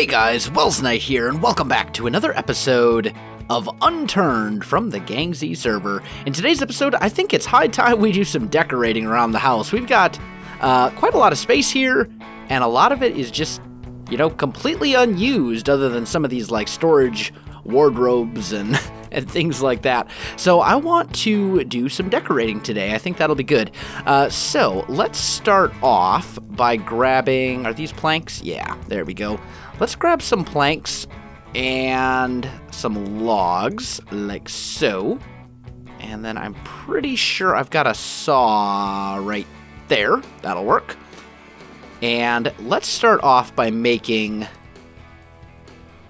Hey guys, Welsknight here, and welcome back to another episode of Unturned from the Gang Z server. In today's episode, I think it's high time we do some decorating around the house. We've got uh, quite a lot of space here, and a lot of it is just, you know, completely unused other than some of these like storage wardrobes and and things like that. So I want to do some decorating today. I think that'll be good. Uh, so let's start off by grabbing. Are these planks? Yeah, there we go. Let's grab some planks and some logs, like so. And then I'm pretty sure I've got a saw right there. That'll work. And let's start off by making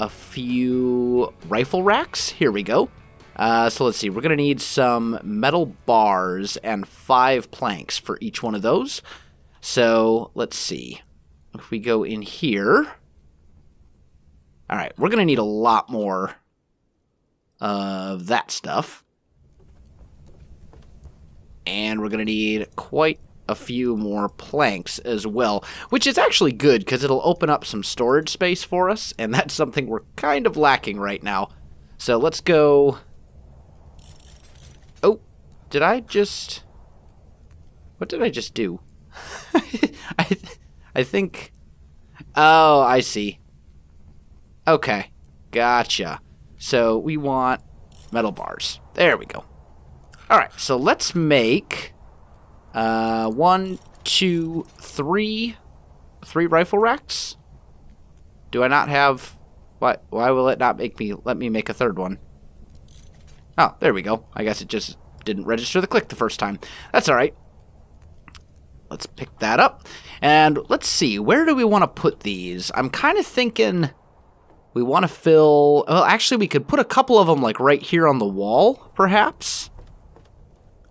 a few rifle racks. Here we go. Uh, so let's see. We're going to need some metal bars and five planks for each one of those. So let's see. If we go in here. All right, we're going to need a lot more of that stuff. And we're going to need quite a few more planks as well, which is actually good because it'll open up some storage space for us, and that's something we're kind of lacking right now. So let's go... Oh, did I just... What did I just do? I, th I think... Oh, I see. Okay, gotcha. So we want metal bars. There we go. All right, so let's make uh, one, two, three, three rifle racks. Do I not have? What? Why will it not make me? Let me make a third one. Oh, there we go. I guess it just didn't register the click the first time. That's all right. Let's pick that up. And let's see, where do we want to put these? I'm kind of thinking we want to fill... Well, actually, we could put a couple of them, like, right here on the wall, perhaps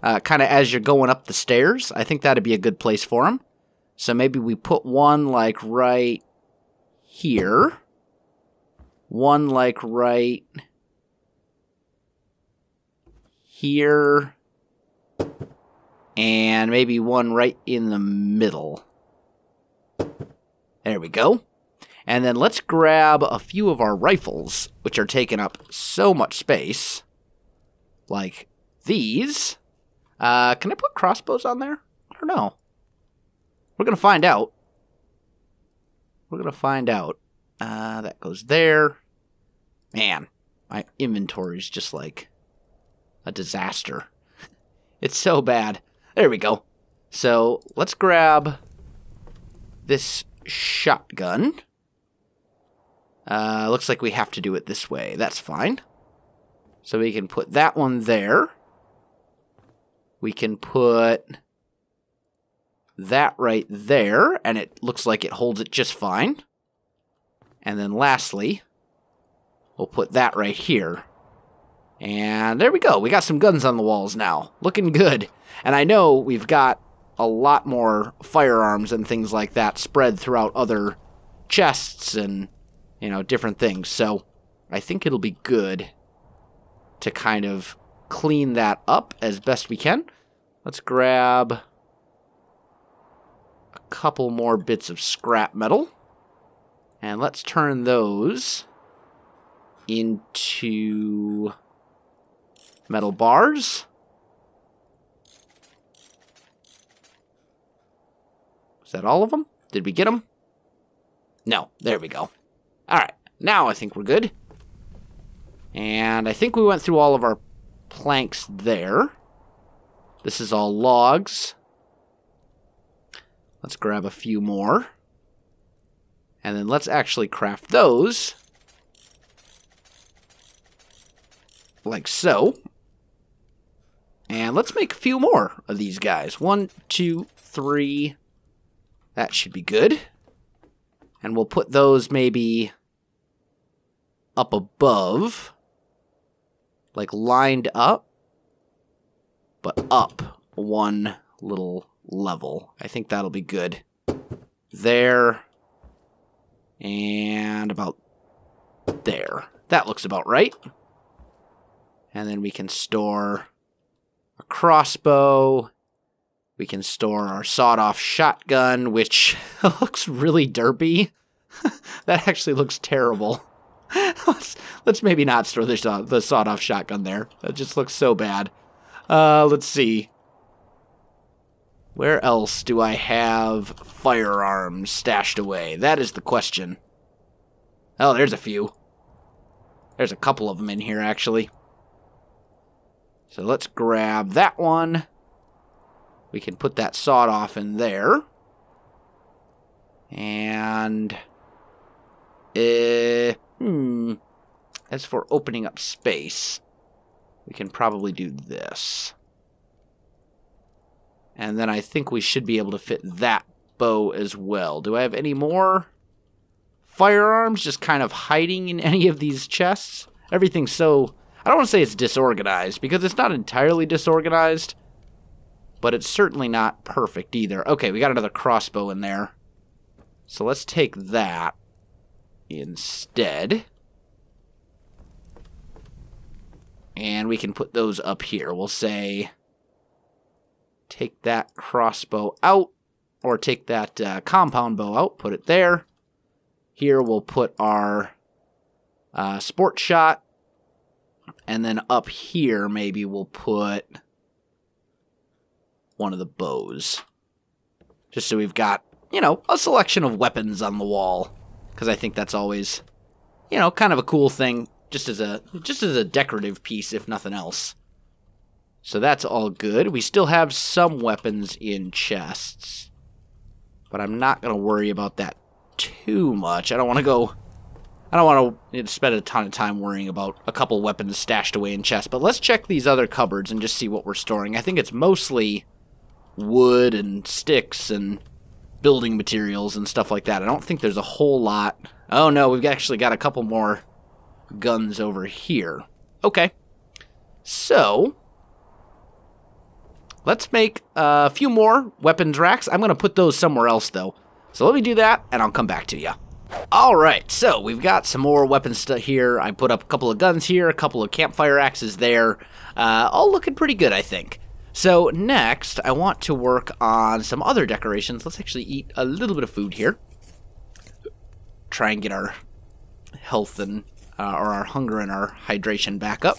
uh, kind of as you're going up the stairs. I think that'd be a good place for them. So maybe we put one like right here. One like right here. And maybe one right in the middle. There we go. And then let's grab a few of our rifles, which are taking up so much space. Like these. Uh, can I put crossbows on there? I don't know. We're going to find out. We're going to find out. Uh, that goes there. Man, my inventory is just like a disaster. It's so bad. There we go. So let's grab this shotgun. Uh, looks like we have to do it this way. That's fine. So we can put that one there. We can put that right there, and it looks like it holds it just fine. And then lastly, we'll put that right here. And there we go. We got some guns on the walls now. Looking good. And I know we've got a lot more firearms and things like that spread throughout other chests and, you know, different things. So I think it'll be good to kind of clean that up as best we can. Let's grab a couple more bits of scrap metal. And let's turn those into metal bars. Is that all of them? Did we get them? No. There we go. All right. Now I think we're good. And I think we went through all of our planks there. This is all logs. Let's grab a few more. And then let's actually craft those. Like so. And let's make a few more of these guys. One, two, three. That should be good. And we'll put those maybe up above. Like lined up but up one little level. I think that'll be good. There. And about there. That looks about right. And then we can store a crossbow. We can store our sawed-off shotgun, which looks really derpy. that actually looks terrible. let's, let's maybe not throw the, the sawed-off shotgun there. That just looks so bad. Uh, let's see. Where else do I have firearms stashed away? That is the question. Oh, there's a few. There's a couple of them in here, actually. So let's grab that one. We can put that sawed off in there. And... Uh, hmm. As for opening up space, we can probably do this. And then I think we should be able to fit that bow as well. Do I have any more firearms just kind of hiding in any of these chests? Everything's so... I don't want to say it's disorganized, because it's not entirely disorganized, but it's certainly not perfect either. Okay, we got another crossbow in there. So let's take that instead. And we can put those up here. We'll say take that crossbow out, or take that uh, compound bow out, put it there. Here we'll put our uh, sport shot, and then up here maybe we'll put one of the bows. Just so we've got, you know, a selection of weapons on the wall. Because I think that's always, you know, kind of a cool thing just as a just as a decorative piece, if nothing else. So that's all good. We still have some weapons in chests. But I'm not going to worry about that too much. I don't want to go... I don't want to spend a ton of time worrying about a couple weapons stashed away in chests. But let's check these other cupboards and just see what we're storing. I think it's mostly wood and sticks and building materials and stuff like that. I don't think there's a whole lot. Oh no, we've actually got a couple more guns over here. Okay. So, let's make a few more weapons racks. I'm going to put those somewhere else, though. So let me do that, and I'll come back to you. Alright, so we've got some more weapons here. I put up a couple of guns here, a couple of campfire axes there. Uh, all looking pretty good, I think. So next, I want to work on some other decorations. Let's actually eat a little bit of food here. Try and get our health and uh, or our hunger and our hydration back up.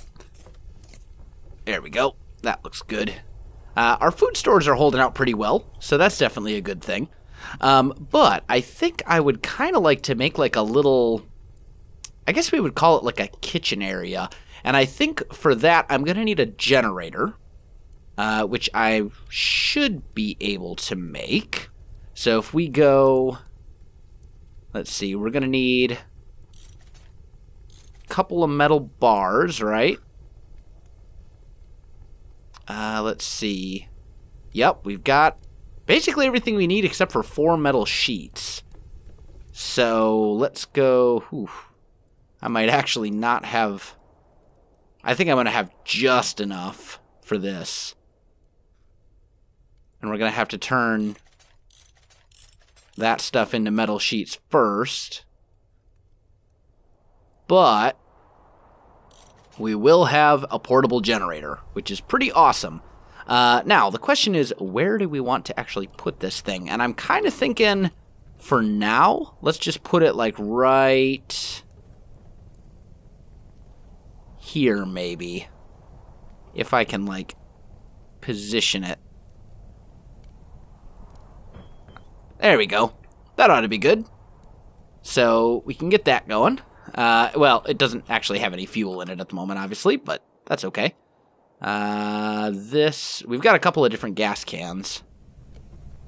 There we go. That looks good. Uh, our food stores are holding out pretty well, so that's definitely a good thing. Um, but I think I would kind of like to make like a little, I guess we would call it like a kitchen area. And I think for that, I'm going to need a generator, uh, which I should be able to make. So if we go, let's see, we're going to need a couple of metal bars, right? Uh, let's see. Yep, we've got basically everything we need except for four metal sheets. So let's go. Whew, I might actually not have. I think I'm going to have just enough for this. And we're going to have to turn that stuff into metal sheets first. But we will have a portable generator, which is pretty awesome. Uh, now, the question is, where do we want to actually put this thing? And I'm kind of thinking, for now, let's just put it like right here, maybe. If I can, like, position it. There we go. That ought to be good. So, we can get that going. Uh, well, it doesn't actually have any fuel in it at the moment, obviously, but that's okay. Uh, this, we've got a couple of different gas cans.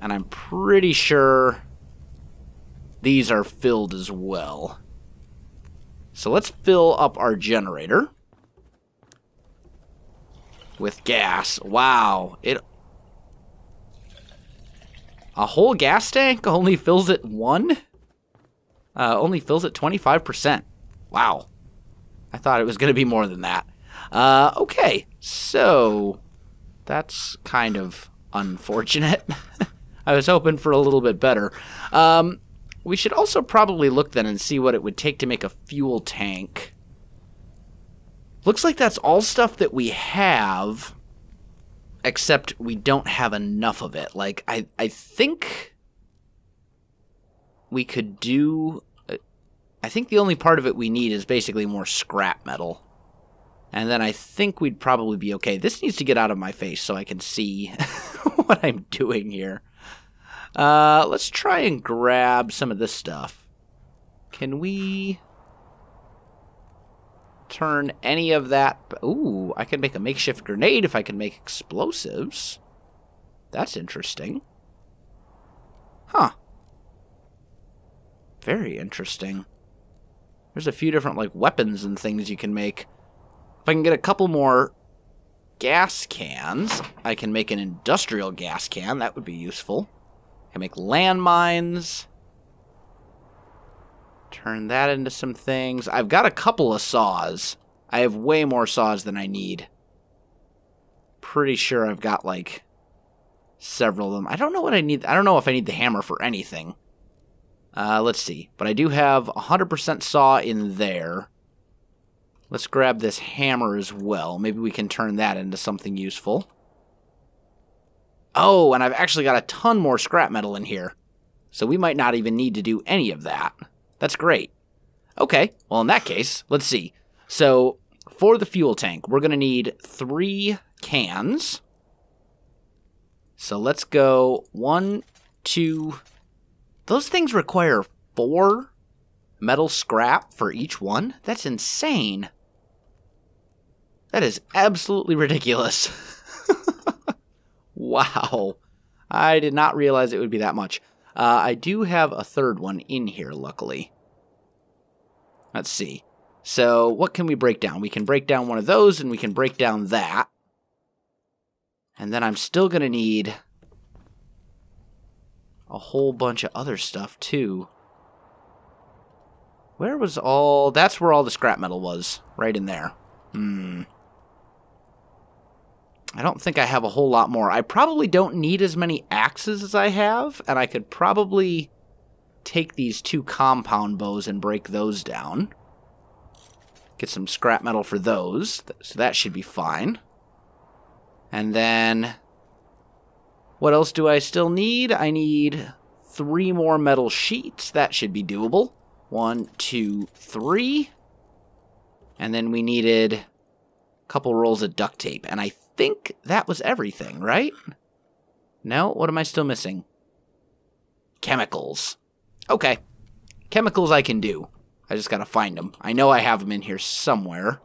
And I'm pretty sure these are filled as well. So let's fill up our generator with gas. Wow, it a whole gas tank only fills it one? Uh, only fills it 25%. Wow. I thought it was going to be more than that. Uh, okay, so that's kind of unfortunate. I was hoping for a little bit better. Um, we should also probably look then and see what it would take to make a fuel tank. Looks like that's all stuff that we have, except we don't have enough of it. Like, I, I think we could do I think the only part of it we need is basically more scrap metal. And then I think we'd probably be okay. This needs to get out of my face so I can see what I'm doing here. Uh, let's try and grab some of this stuff. Can we turn any of that... Ooh, I can make a makeshift grenade if I can make explosives. That's interesting. Huh. Very interesting. There's a few different, like, weapons and things you can make. If I can get a couple more gas cans, I can make an industrial gas can. That would be useful. I can make landmines. Turn that into some things. I've got a couple of saws. I have way more saws than I need. Pretty sure I've got, like, several of them. I don't know what I need. I don't know if I need the hammer for anything. Uh, let's see. But I do have 100% saw in there. Let's grab this hammer as well. Maybe we can turn that into something useful. Oh, and I've actually got a ton more scrap metal in here. So we might not even need to do any of that. That's great. Okay, well in that case, let's see. So for the fuel tank, we're going to need three cans. So let's go one, two. Those things require four metal scrap for each one? That's insane. That is absolutely ridiculous. wow. I did not realize it would be that much. Uh, I do have a third one in here, luckily. Let's see. So what can we break down? We can break down one of those, and we can break down that. And then I'm still going to need a whole bunch of other stuff, too. Where was all... That's where all the scrap metal was. Right in there. Hmm. I don't think I have a whole lot more. I probably don't need as many axes as I have, and I could probably take these two compound bows and break those down. Get some scrap metal for those, so that should be fine. And then, what else do I still need? I need three more metal sheets. That should be doable. One, two, three. And then we needed a couple rolls of duct tape. And I think that was everything, right? No? What am I still missing? Chemicals. Okay. Chemicals I can do. I just gotta find them. I know I have them in here somewhere.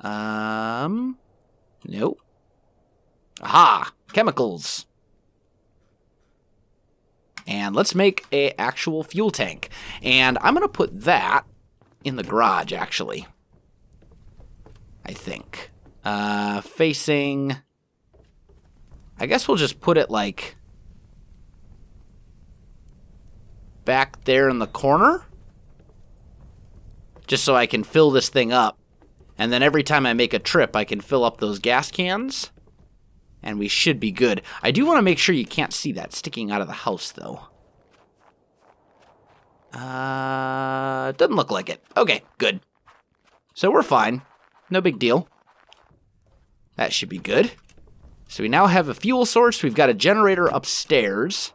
Um... Nope. Aha! Chemicals. And let's make a actual fuel tank. And I'm gonna put that in the garage, actually. I think. Uh, facing... I guess we'll just put it, like, back there in the corner. Just so I can fill this thing up. And then every time I make a trip, I can fill up those gas cans. And we should be good. I do want to make sure you can't see that sticking out of the house, though. Uh, doesn't look like it. Okay, good. So we're fine. No big deal. That should be good. So we now have a fuel source. We've got a generator upstairs.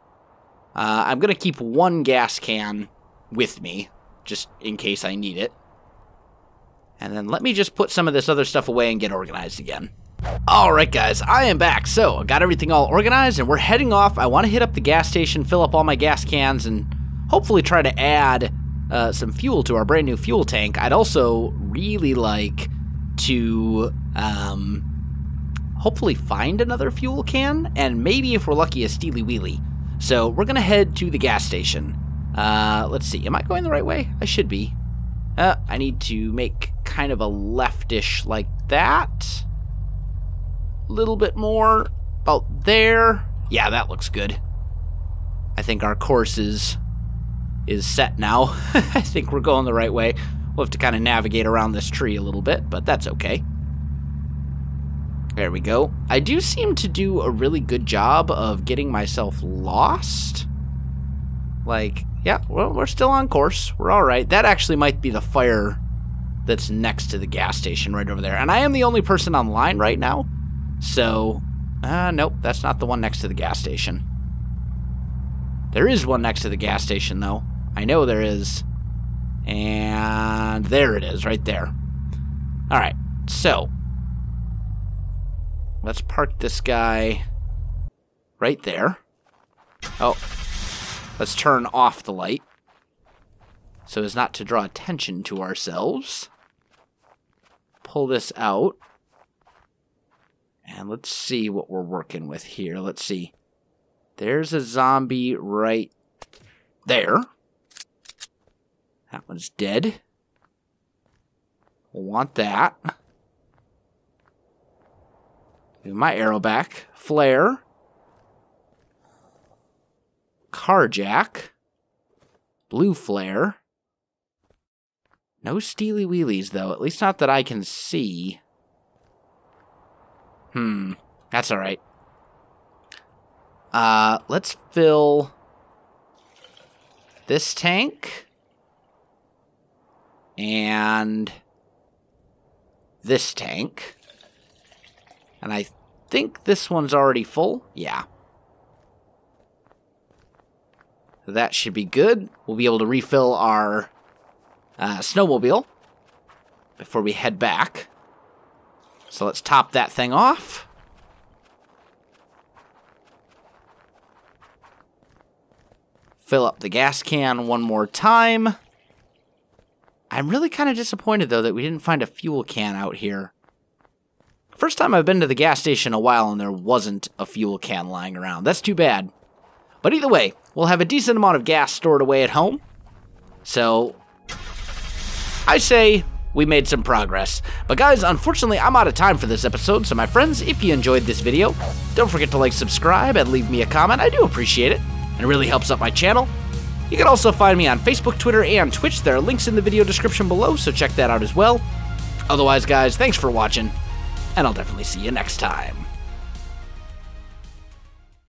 Uh, I'm going to keep one gas can with me, just in case I need it. And then let me just put some of this other stuff away and get organized again. Alright guys, I am back. So, I got everything all organized and we're heading off. I want to hit up the gas station, fill up all my gas cans, and hopefully try to add uh, some fuel to our brand new fuel tank. I'd also really like to um, hopefully find another fuel can, and maybe if we're lucky, a Steely Wheelie. So we're gonna head to the gas station. Uh, let's see, am I going the right way? I should be. Uh, I need to make kind of a leftish like that. A little bit more about there. Yeah, that looks good. I think our course is, is set now. I think we're going the right way. We'll have to kind of navigate around this tree a little bit, but that's okay. There we go. I do seem to do a really good job of getting myself lost. Like, yeah, well, we're still on course. We're all right. That actually might be the fire that's next to the gas station right over there. And I am the only person online right now. So, uh, nope, that's not the one next to the gas station. There is one next to the gas station, though. I know there is. And there it is, right there. All right, so let's park this guy right there. Oh, let's turn off the light so as not to draw attention to ourselves. Pull this out. And let's see what we're working with here. Let's see. There's a zombie right there. That one's dead. We'll want that. My arrow back. Flare. Carjack. Blue flare. No steely wheelies, though. At least not that I can see. Hmm. That's alright. Uh, let's fill this tank and this tank. And I think this one's already full. Yeah. That should be good. We'll be able to refill our uh, snowmobile before we head back. So let's top that thing off. Fill up the gas can one more time. I'm really kind of disappointed, though, that we didn't find a fuel can out here. First time I've been to the gas station a while and there wasn't a fuel can lying around. That's too bad. But either way, we'll have a decent amount of gas stored away at home. So, I say we made some progress. But guys, unfortunately, I'm out of time for this episode, so my friends, if you enjoyed this video, don't forget to like, subscribe, and leave me a comment. I do appreciate it and it really helps out my channel. You can also find me on Facebook, Twitter, and Twitch. There are links in the video description below, so check that out as well. Otherwise, guys, thanks for watching, and I'll definitely see you next time.